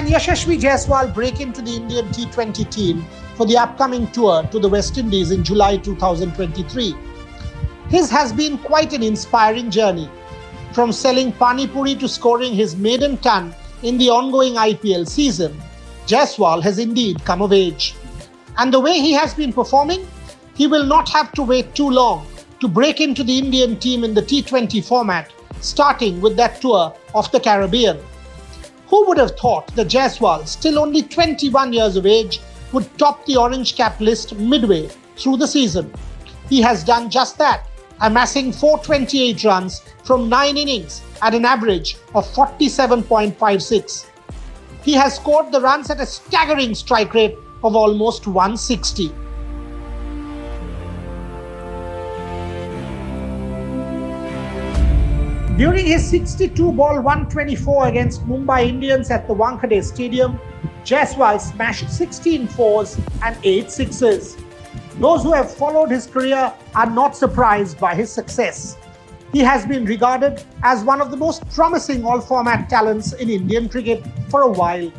Can Yashasvi Jaiswal break into the Indian T20 team for the upcoming tour to the West Indies in July 2023? His has been quite an inspiring journey. From selling pani puri to scoring his maiden ton in the ongoing IPL season, Jaiswal has indeed come of age. And the way he has been performing, he will not have to wait too long to break into the Indian team in the T20 format, starting with that tour of the Caribbean. Who would have thought that Jaiswal, still only 21 years of age, would top the orange cap list midway through the season? He has done just that, amassing 428 runs from 9 innings at an average of 47.56. He has scored the runs at a staggering strike rate of almost 160. During his 62 ball 124 against Mumbai Indians at the Wankhede Stadium, Jaiswal smashed 16 fours and 8 sixes. Those who have followed his career are not surprised by his success. He has been regarded as one of the most promising all format talents in Indian cricket for a while.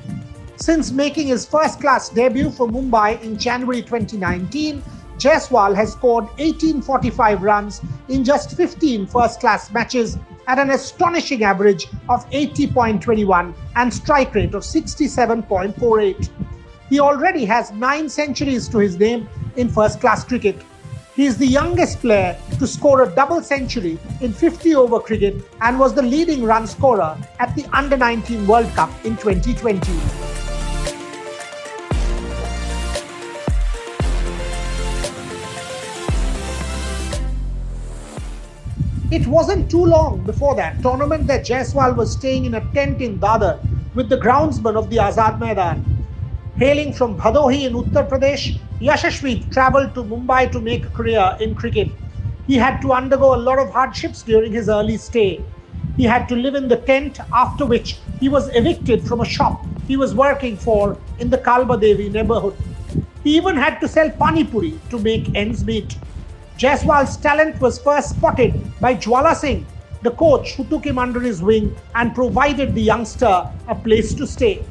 Since making his first class debut for Mumbai in January 2019, Jaiswal has scored 1845 runs in just 15 first class matches at an astonishing average of 80.21 and strike rate of 67.48. He already has nine centuries to his name in first class cricket. He is the youngest player to score a double century in 50 over cricket and was the leading run scorer at the Under 19 World Cup in 2020. It wasn't too long before that tournament that Jaiswal was staying in a tent in Dadar with the groundsman of the Azad Maidan. Hailing from Bhadohi in Uttar Pradesh, Yashasvi travelled to Mumbai to make a career in cricket. He had to undergo a lot of hardships during his early stay. He had to live in the tent, after which he was evicted from a shop he was working for in the Kalba Devi neighborhood. He even had to sell pani puri to make ends meet. Jaiswal's talent was first spotted by Jwala Singh, the coach who took him under his wing and provided the youngster a place to stay.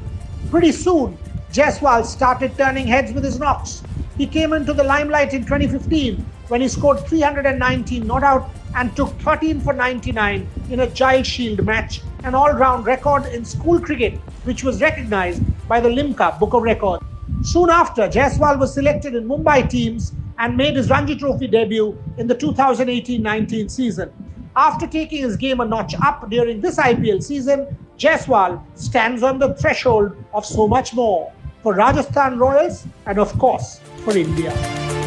Pretty soon, Jaiswal started turning heads with his knocks. He came into the limelight in 2015 when he scored 319 not out and took 13 for 99 in a Giles Shield match, an all-round record in school cricket which was recognized by the Limca Book of Records. Soon after, Jaiswal was selected in Mumbai teams and made his Ranji Trophy debut in the 2018-19 season. After taking his game a notch up during this IPL season, Jaiswal stands on the threshold of so much more for Rajasthan Royals and of course for India.